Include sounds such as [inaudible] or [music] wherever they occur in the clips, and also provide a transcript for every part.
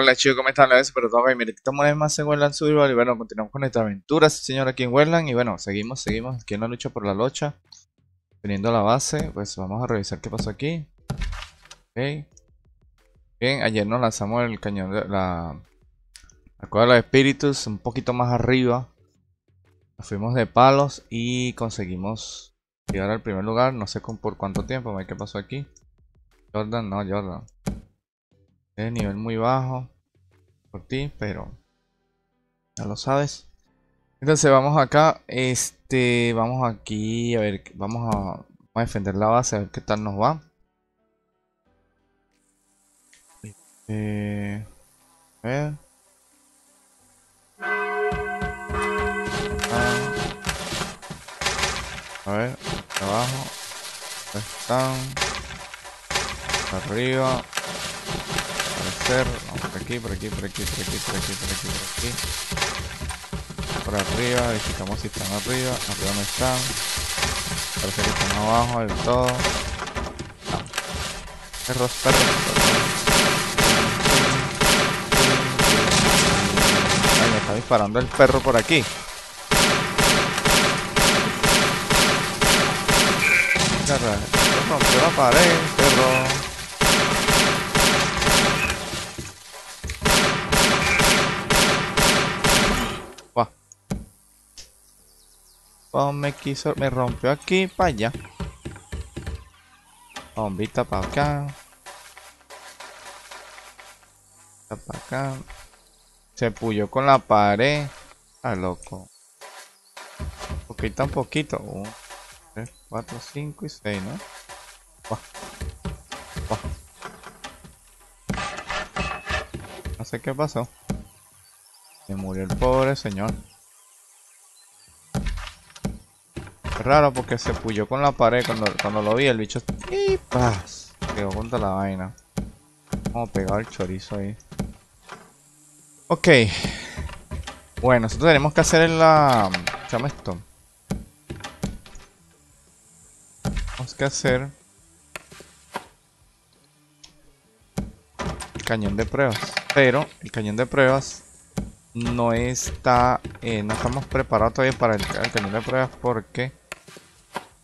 Hola chicos, ¿cómo están? La pero todo Gamer. Estamos una vez más en Wetland Survival y bueno, continuamos con nuestra aventura, señor, aquí en Wetland. Y bueno, seguimos, seguimos aquí en la lucha por la locha. Teniendo la base, pues vamos a revisar qué pasó aquí. Ok. Bien, ayer nos lanzamos el cañón de la, la cueva de los espíritus un poquito más arriba. Nos fuimos de palos y conseguimos llegar al primer lugar. No sé por cuánto tiempo, qué pasó aquí. Jordan, no, Jordan. Nivel muy bajo por ti, pero ya lo sabes. Entonces vamos acá, este, vamos aquí, a ver, vamos a, defender la base, a ver qué tal nos va. Eh, a ver. Ah. A ver, abajo. Están. Arriba por aquí, por aquí, por aquí, por aquí, por aquí, por aquí, por aquí. Por arriba, verificamos si están arriba. Arriba no están. Parece que están abajo del todo. No. Perros, perros, Ay, me está disparando el perro por aquí. rompió la pared, perro. Me quiso, me rompió aquí para allá. Bombita para acá. Para acá. Se puyó con la pared. Ah, loco. Ok, tan poquito. 1, 3, 4, 5 y 6, ¿no? No sé qué pasó. Se murió el pobre señor. Raro porque se puyó con la pared cuando, cuando lo vi, el bicho... ¡Y paz! Quedó contra la vaina. Vamos a pegar el chorizo ahí. Ok. Bueno, nosotros tenemos que hacer la... ¿Qué llama esto? Tenemos que hacer... El cañón de pruebas. Pero el cañón de pruebas no está... Eh, no estamos preparados todavía para el cañón de pruebas porque...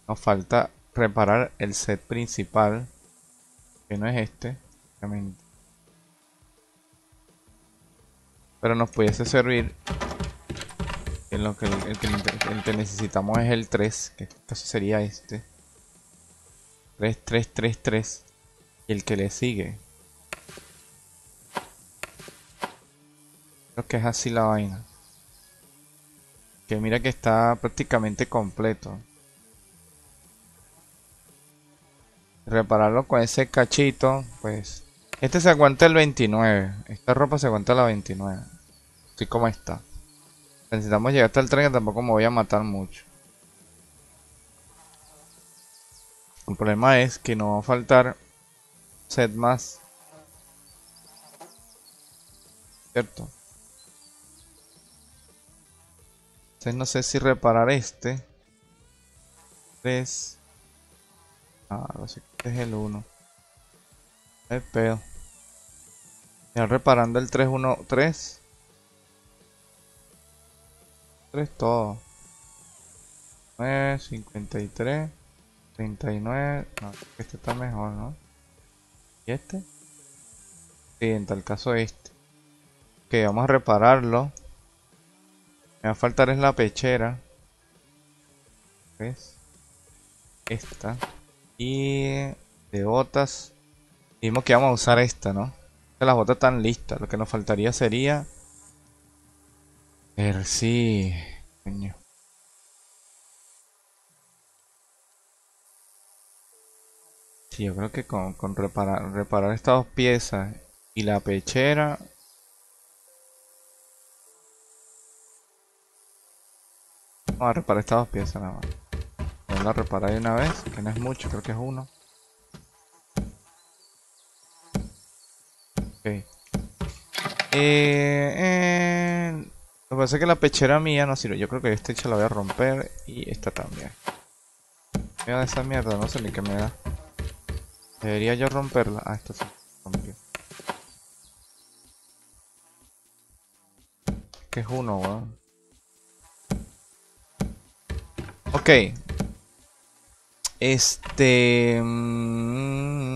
Nos falta reparar el set principal. Que no es este. Pero nos pudiese servir. En lo que el, que, necesitamos es el 3. Que caso sería este. 3, 3, 3, 3. Y el que le sigue. Creo que es así la vaina. Que mira que está prácticamente completo. Repararlo con ese cachito, pues... Este se aguanta el 29. Esta ropa se aguanta la 29. Así como está. Necesitamos llegar hasta el tren, que tampoco me voy a matar mucho. El problema es que no va a faltar set más. ¿Cierto? Entonces no sé si reparar este. 3. Ah, este es el 1. El pedo. Ya reparando el 313. 3 todo. 9, 53, 39. No, este está mejor, ¿no? ¿Y este? Sí, en tal caso este. Ok, vamos a repararlo. Me va a faltar es la pechera. ¿Ves? Esta. Y de botas. Dijimos que vamos a usar esta, ¿no? Las botas están listas. Lo que nos faltaría sería... Ver si... Coño. Sí, yo creo que con, con reparar, reparar estas dos piezas y la pechera... Vamos a reparar estas dos piezas nada más la reparé una vez, que no es mucho, creo que es uno. Ok. Eh, eh, lo que que la pechera mía no sirve. Yo creo que esta hecha la voy a romper y esta también. Mira esa mierda, no sé ni qué me da. Debería yo romperla. Ah, esta se rompió. que es uno, weón. Ok. Este... mm,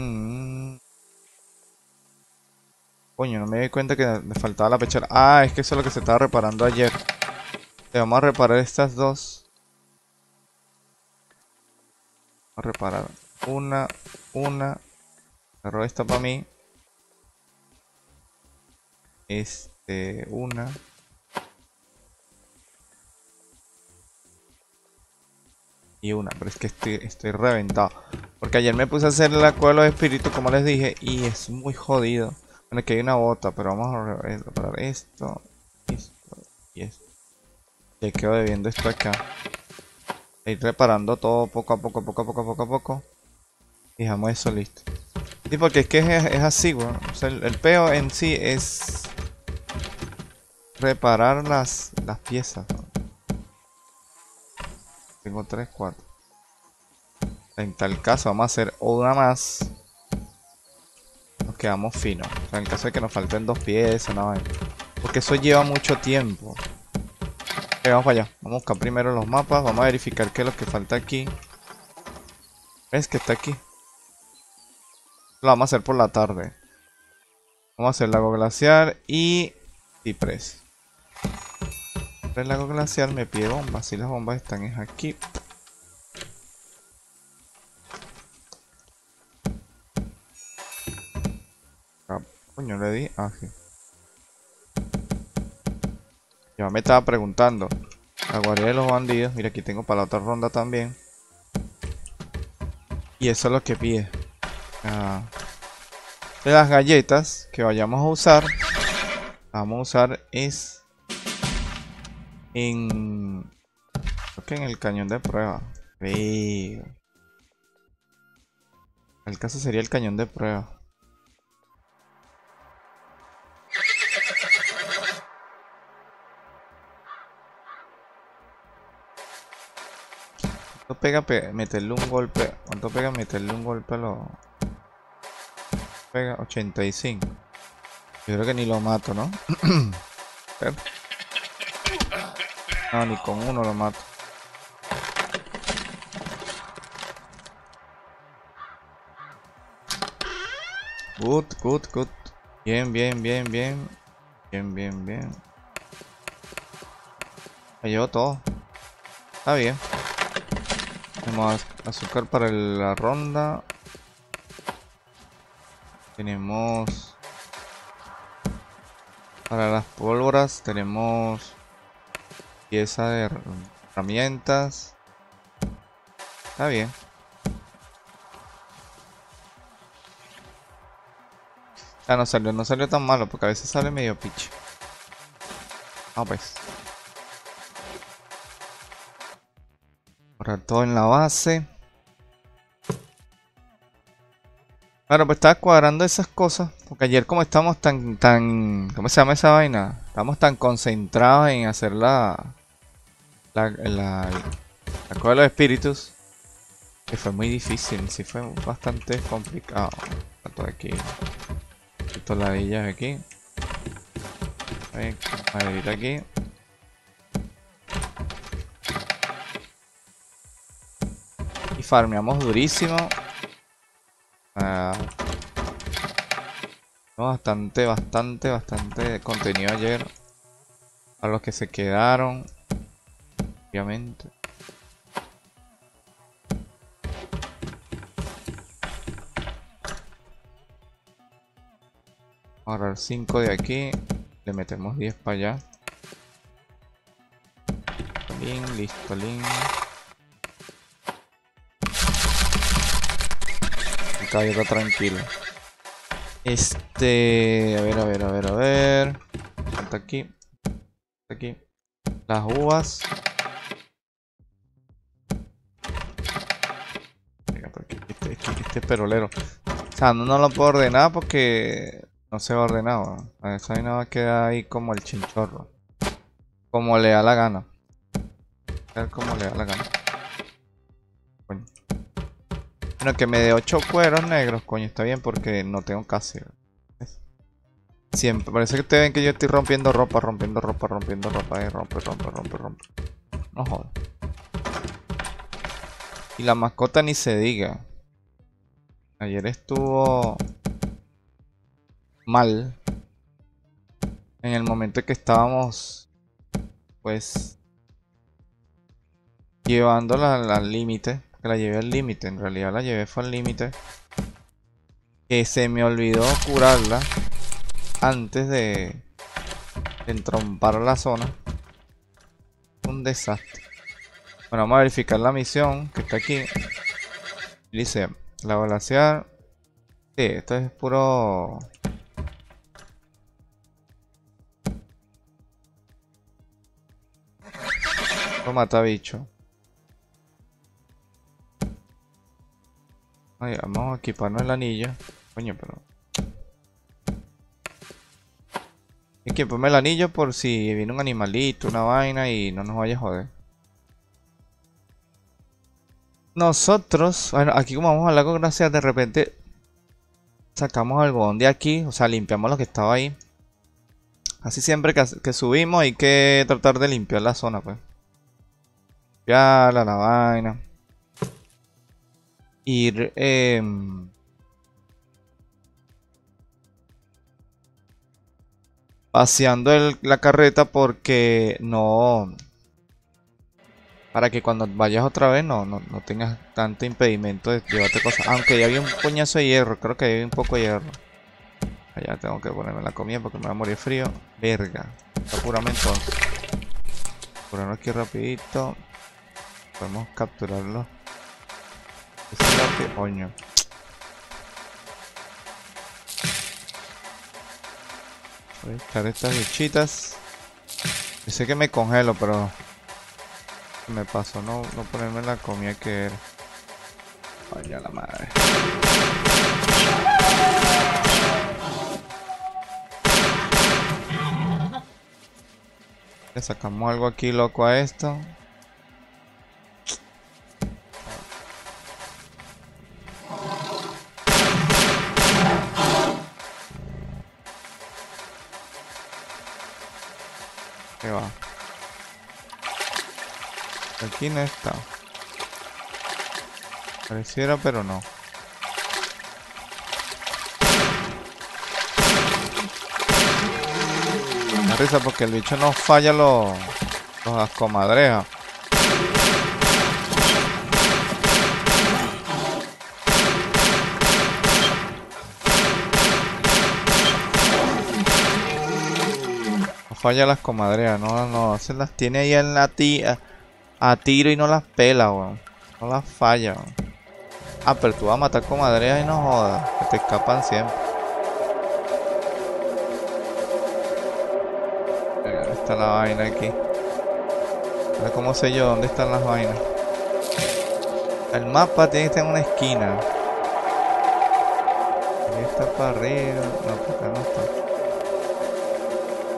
Coño, no me di cuenta que me faltaba la pechera. Ah, es que eso es lo que se estaba reparando ayer. Te vamos a reparar estas dos. Vamos a reparar una, una. Agarro esta para mí. Este, una. Y una, pero es que estoy, estoy reventado. Porque ayer me puse a hacer la cueva de los espíritus, como les dije, y es muy jodido. Bueno, que hay una bota, pero vamos a re- reparar esto, esto y esto. Y quedo debiendo esto acá. Ir reparando todo poco a poco, poco a poco, poco a poco. Dejamos eso listo. Sí, porque es que es, así, weón. O sea, el, peo en sí es reparar las, las piezas. Tengo 3, 4. En tal caso, vamos a hacer una más. Nos quedamos finos. O sea, en caso de que nos falten dos piezas, no Porque eso lleva mucho tiempo. Vamos para allá. Vamos a buscar primero los mapas. Vamos a verificar qué es lo que falta aquí. ¿Ves que está aquí? Lo vamos a hacer por la tarde. Vamos a hacer lago glaciar y ciprés. El lago glaciar me pide bombas. Si las bombas están es aquí. Ah, coño, le di. Ah. Ya me estaba preguntando. La guardia de los bandidos. Mira, aquí tengo para la otra ronda también. Y eso es lo que pide. Ah, de las galletas que vayamos a usar. Vamos a usar es en creo que en el cañón de prueba. Veo. El caso sería el cañón de prueba. ¿Cuánto pega pe- meterle un golpe? ¿Cuánto pega meterle un golpe a lo Pega 85. Yo creo que ni lo mato, ¿no? [clears throat] No, ni con uno lo mato. Good, good, good. Bien, bien, bien, bien. Bien, bien, bien. Me llevo todo. Está bien. Tenemos az- azúcar para la ronda. Tenemos... Para las pólvoras tenemos pieza de her- herramientas. Está bien. Ah, no salió, no salió tan malo porque a veces sale medio pitch. Ah, pues. Ahora todo en la base. Claro, pues estaba cuadrando esas cosas. Porque ayer como estamos tan, tan... ¿Cómo se llama esa vaina? Estamos tan concentrados en hacer la... La... La, la cueva de los espíritus. Que fue muy difícil. Sí fue bastante complicado. Tanto aquí. Quito ladillas aquí. Maderita aquí. Y farmeamos durísimo. Ah, bastante, bastante, bastante contenido ayer. A los que se quedaron. Obviamente. Agarrar 5 de aquí. Le metemos 10 para allá. Lin, listo, lin. El caballo está tranquilo. Este. A ver, a ver, a ver, a ver. Falta aquí. Falta aquí. Las uvas. Este, perolero. O sea, no, no lo puedo ordenar porque no se va ordenado. A esa vaina va a quedar ahí como el chinchorro. Como le da la gana. A ver cómo le da la gana. Bueno, que me dé 8 cueros negros, coño, está bien porque no tengo casi. Siempre, parece que ustedes ven que yo estoy rompiendo ropa, rompiendo ropa, rompiendo ropa, y rompe, rompe, rompe, rompe. No jodas. Y la mascota ni se diga. Ayer estuvo mal. En el momento que estábamos, pues, llevándola al límite. Que la llevé al límite, en realidad la llevé fue al límite. Que se me olvidó curarla antes de entrompar la zona. Un desastre. Bueno, vamos a verificar la misión que está aquí. Dice, la glaciar. Sí, esto es puro... Puro mata bicho. vamos a equiparnos el anillo. Coño, pero... Equipame el anillo por si viene un animalito, una vaina y no nos vaya a joder. Nosotros, bueno, aquí como vamos a hablar con gracia, de repente sacamos algodón de aquí, o sea, limpiamos lo que estaba ahí. Así siempre que, subimos hay que tratar de limpiar la zona, pues. Limpiarla, la vaina ir em, paseando la carreta porque no para que cuando vayas otra vez no, no, tengas tanto impedimento de llevarte cosas. Aunque ya había un puñazo de hierro creo que había un poco de hierro. Allá tengo que ponerme la comida porque me va a morir frío. Verga apurame entonces. Apurarnos aquí rapidito. Podemos capturarlo. Es coño. Voy a echar estas bichitas. Yo sé que me congelo, pero... Me pasó no, no ponerme la comida que era. Vaya la madre. Le sacamos algo aquí loco a esto. No está. Pareciera, pero no. Me risa porque el bicho no falla los, los ascomadrejas. Falla las comadreas, no, no, se las tiene ahí en la tía a tiro y no las pela, weón. No las falla, weón. Ah, pero tú vas a matar comadrejas y no jodas. Que te escapan siempre. ¿Dónde está la vaina aquí? ¿Cómo sé yo dónde están las vainas? El mapa tiene que estar en una esquina. Ahí está para arriba. No, acá no está.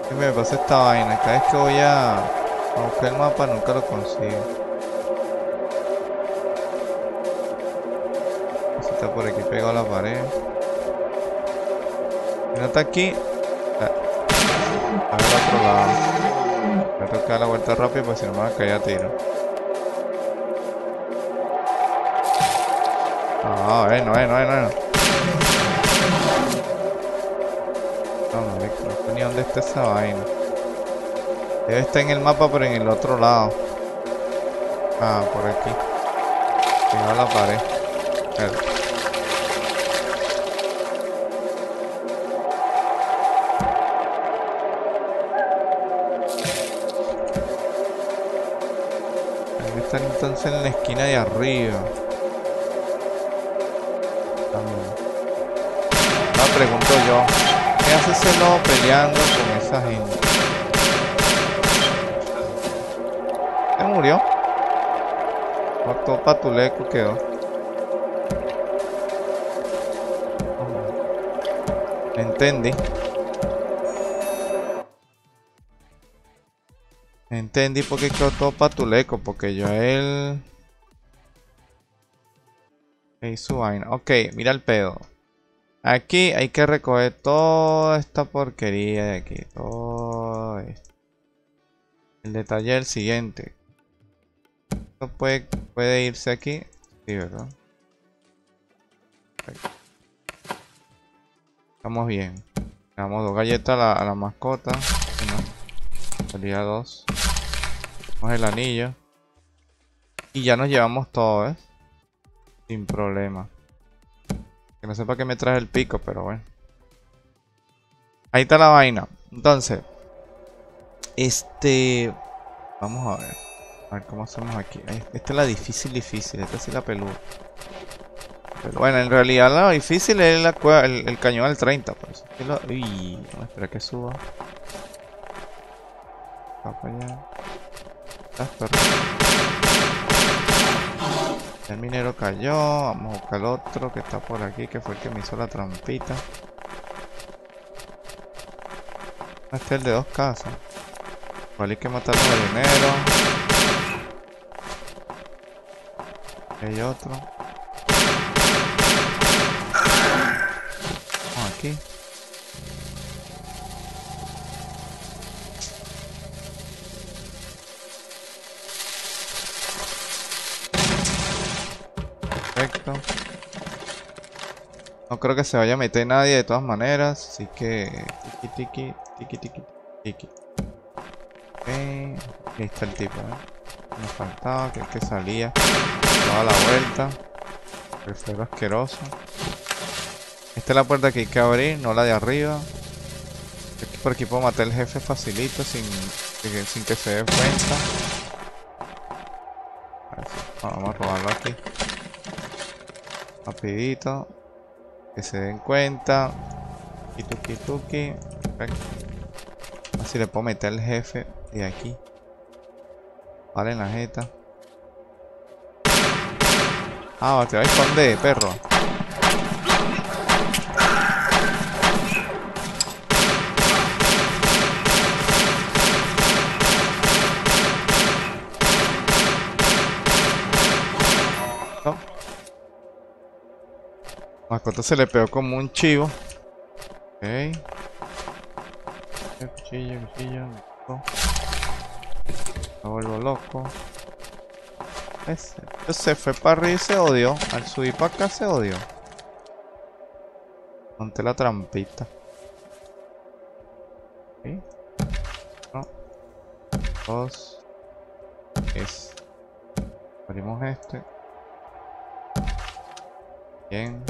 ¿Qué me pasa esta vaina? Cada vez que voy a aunque el mapa nunca lo consigo. está por aquí pegado a la pared. no está aquí. Ah, al otro lado. Voy a tocar la vuelta rápido porque si no me va a caer a tiro. Ah, eh, no, eh, no, eh, no. No, no sé ni dónde está esa vaina. Debe estar en el mapa, pero en el otro lado. Ah, por aquí. A la pared. Debe estar entonces en la esquina de arriba. No, pregunto yo. ¿Qué hace ese lobo peleando con esa gente? Murió. Todo patuleco quedó. Entendí. Entendí por qué quedó todo patuleco, porque yo a él... Hey, su vaina. Ok, mira el pedo. Aquí hay que recoger toda esta porquería de aquí. Todo esto. El detalle es el siguiente. Puede, puede irse aquí. Sí, ¿verdad? Estamos bien. Le damos dos galletas a la, mascota. Salía dos. Vamos el anillo. Y ya nos llevamos todo, ¿eh? Sin problema. Que no sepa que me trae el pico, pero bueno. Ahí está la vaina. Entonces. Este... Vamos a ver. A ver cómo hacemos aquí. Esta es la difícil, difícil. Esta sí la peluda. Pero bueno, en realidad lo difícil es la el, cañón al 30. Pues. Uy, vamos a esperar que suba. Va para allá. El minero cayó. Vamos a buscar otro que está por aquí, que fue el que me hizo la trampita. Este es el de dos casas. Igual hay que matar al dinero. Hay otro. Vamos aquí. Perfecto. No creo que se vaya a meter nadie de todas maneras. Así que... Tiki tiki, tiki tiki, tiki. Está el tipo, ¿eh? Me faltaba, que es que salía. Daba la vuelta. El fuego asqueroso. Esta es la puerta que hay que abrir, no la de arriba. Por aquí puedo matar al jefe facilito sin, sin que se dé cuenta. Vamos a robarlo aquí. Rapidito. Que se den cuenta. Tuki tuki Así le puedo meter al jefe de aquí. Vale, en la jeta. Ah, te va a esconder, perro. Mascota se le pegó como un chivo. Ok. Cuchillo, cuchillo. Me vuelvo loco. Ese. Se fue para arriba y se odió. Al subir para acá se odió. Monté la trampita. ¿Sí? No. Dos. Es. Abrimos este. Bien.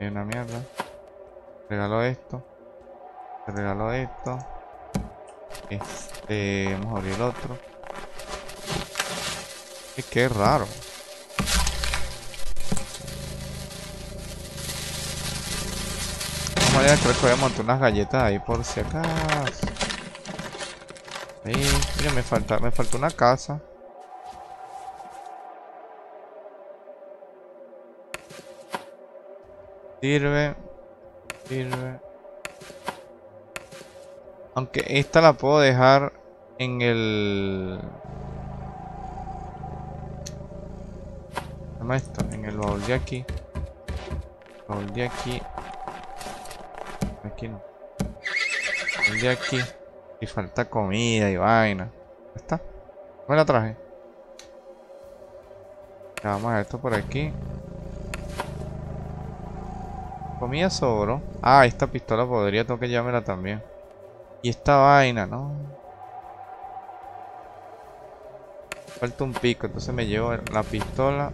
Hay una mierda. Regalo esto. Te regalo esto. Este. Vamos a abrir el otro. Es que raro. Vamos a creo que voy a montar unas galletas ahí por si acaso. Ahí, mira, me falta, me falta una casa. Sirve. Sirve. Aunque esta la puedo dejar en el... ¿Cómo esto? En el baúl de aquí. Baúl de aquí. Aquí no. El de aquí. Y falta comida y vaina. ¿Está? Me la traje. Ya, vamos a esto por aquí. Comida sobró. Ah, esta pistola podría, tengo que llevármela también. Y esta vaina, ¿no? Falta un pico, entonces me llevo la pistola.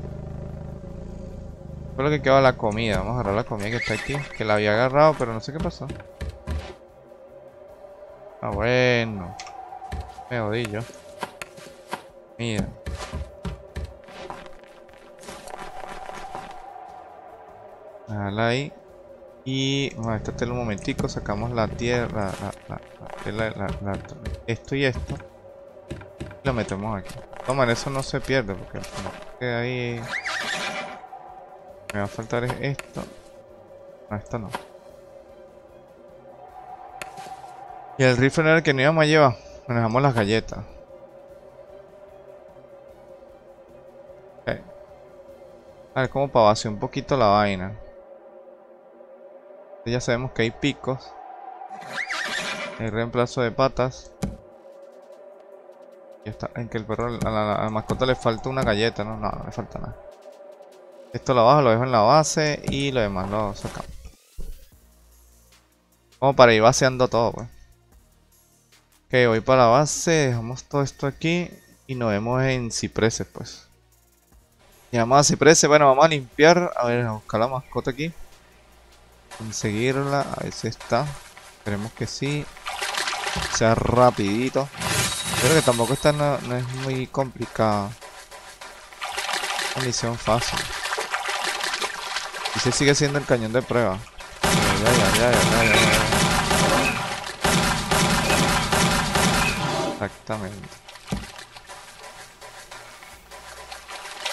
Fue lo que quedó la comida. Vamos a agarrar la comida que está aquí. Que la había agarrado, pero no sé qué pasó. Ah, bueno. Me jodí yo. Mira. Déjala ahí. Y bueno, esta tela un momentico, sacamos la tierra, la, esto y esto. Y lo metemos aquí. Toma, eso no se pierde porque queda ahí. Me va a faltar esto. No, esto no. Y el rifle era el que no íbamos a llevar. Manejamos las galletas. A ver, como para vaciar un poquito la vaina. Ya sabemos que hay picos. El reemplazo de patas. Y está, en que el perro, a la, mascota le falta una galleta, ¿no? No, no le falta nada. Esto lo bajo, lo dejo en la base y lo demás lo sacamos. Como para ir vaciando todo, pues. Ok, voy para la base, dejamos todo esto aquí y nos vemos en cipreses, pues. Llegamos a cipreses, bueno, vamos a limpiar, a ver, a buscar la mascota aquí. Conseguirla, a ver si está. Esperemos que sí. Sea rapidito. Pero que tampoco esta no, es muy complicada. Una misión fácil. Y se sigue siendo el cañón de prueba. Exactamente.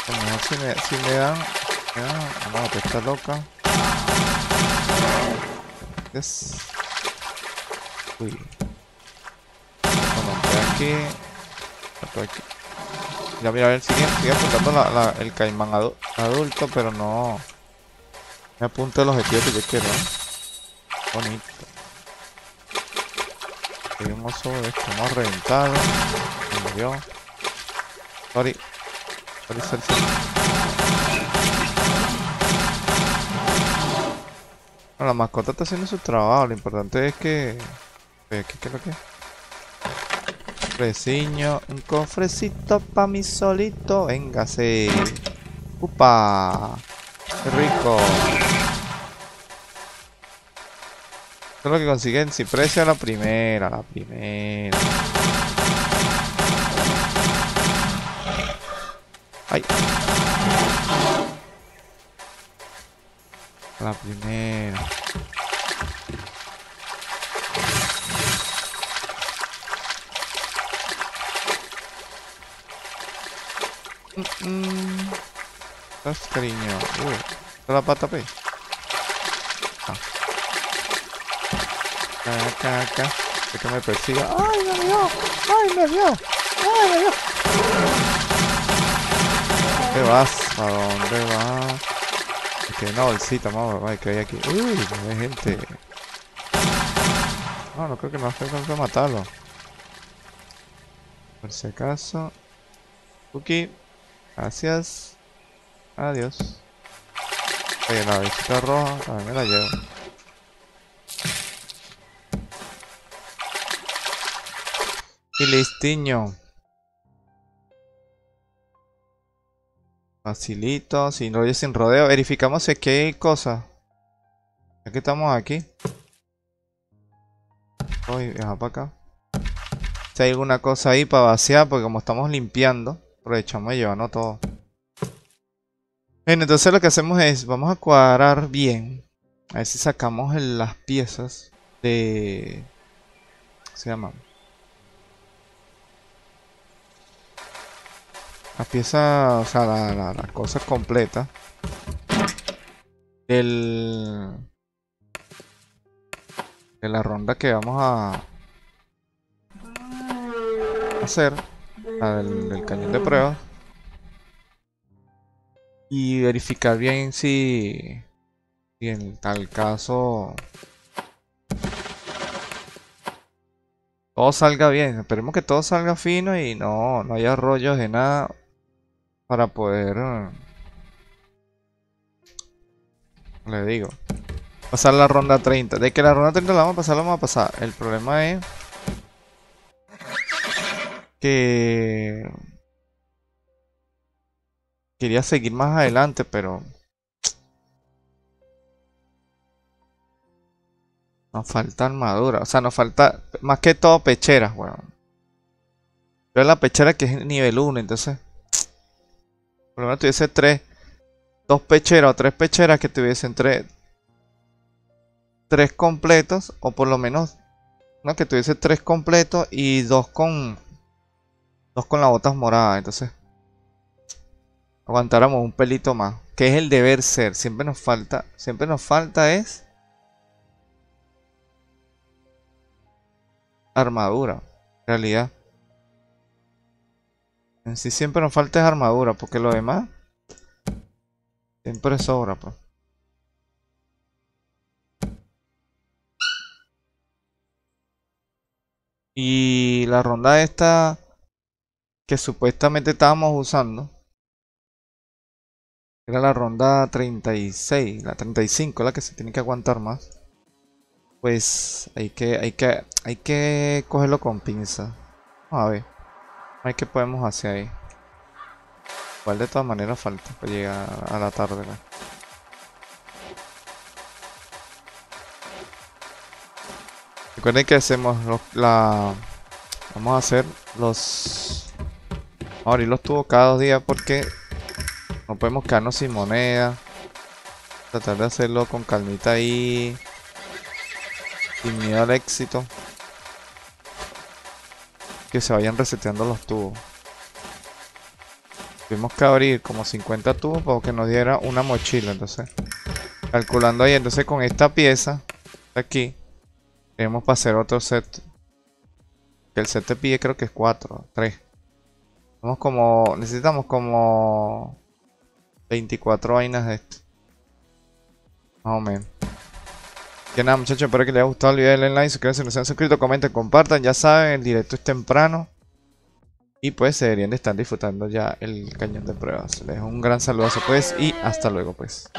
A lo mejor si me, si me dan... vamos a esta loca. Uy aquí. aquí. Ya mira, el siguiente sigue apuntando la, el caimán adulto, pero no. Me apunta el objetivo que yo quiero. ¿eh? Bonito. Hay un oso de esto, vamos a reventarlo. Me murió. Sorry. Sorry, sorry, sorry. Bueno, la mascota está haciendo su trabajo. Lo importante es que. ¿Qué, qué es lo que? Cofreciño, un cofrecito pa' mi solito. Véngase. ¡Upa! ¡Qué rico! Esto es lo que consiguen si precio la primera, la primera. ¡Ay! La primera. Mm. cariño. Uy, la pata pe. Ah. Acá, acá. Es que me persiga. ¡Ay, me vio! ¡Ay, me vio! ¡Ay, me vio! ¿Dónde vas? ¿A dónde vas? Que una bolsita, vamos, a que hay aquí. Uy, hay gente. No, no creo que me hace falta matarlo. Por si acaso. Cookie. Gracias. Adiós. Oye, la visita roja también me la llevo. Y listiño. Facilito, sin rollo, sin rodeo. Verificamos si aquí hay cosas. Ya que estamos aquí. Voy, viaja para acá. Si hay alguna cosa ahí para vaciar, porque como estamos limpiando. Aprovechamos y llevamos todo. Bien, entonces lo que hacemos es, vamos a cuadrar bien. A ver si sacamos las piezas de... se llama? Las piezas, o sea, la, las cosas completas. Del... De la ronda que vamos a... Hacer del, cañón de prueba y verificar bien si, si en tal caso todo salga bien. Esperemos que todo salga fino y no, no haya rollos de nada para poder, le digo, pasar la ronda 30. De que la ronda 30 la vamos a pasar, la vamos a pasar. El problema es que quería seguir más adelante, pero nos falta armadura, o sea, nos falta más que todo pecheras, weón. Pero la pechera que es nivel 1, entonces por lo menos tuviese tres, dos pecheras o tres pecheras que tuviesen tres, tres completos, o por lo menos no que tuviese tres completos y dos con Dos con las botas moradas, entonces. Aguantáramos un pelito más. Que es el deber ser. Siempre nos falta. Siempre nos falta es. Armadura. En realidad. En sí siempre nos falta es armadura, porque lo demás siempre sobra, pues. Y la ronda esta que supuestamente estábamos usando era la ronda 36, la 35, la que se tiene que aguantar más. Pues hay que, hay que, hay que cogerlo con pinza. Vamos a ver. Ver qué podemos hacer ahí. Igual de todas maneras falta para llegar a la tarde. Recuerden que hacemos la... Vamos a hacer los... Abrir los tubos cada dos días porque no podemos quedarnos sin moneda. Tratar de hacerlo con calmita ahí. Sin miedo al éxito. Que se vayan reseteando los tubos. Tuvimos que abrir como 50 tubos para que nos diera una mochila. Entonces, calculando ahí, entonces con esta pieza, aquí, tenemos para hacer otro set. Que el set te pide creo que es 4, 3. Vamos como, necesitamos como 24 vainas de esto. Más o menos. Que nada muchachos, espero que les haya gustado el video, denle like, suscríbanse si no se han suscrito, comenten, compartan, ya saben, el directo es temprano. Y pues se deberían de estar disfrutando ya el cañón de pruebas. Les dejo un gran saludo pues y hasta luego pues.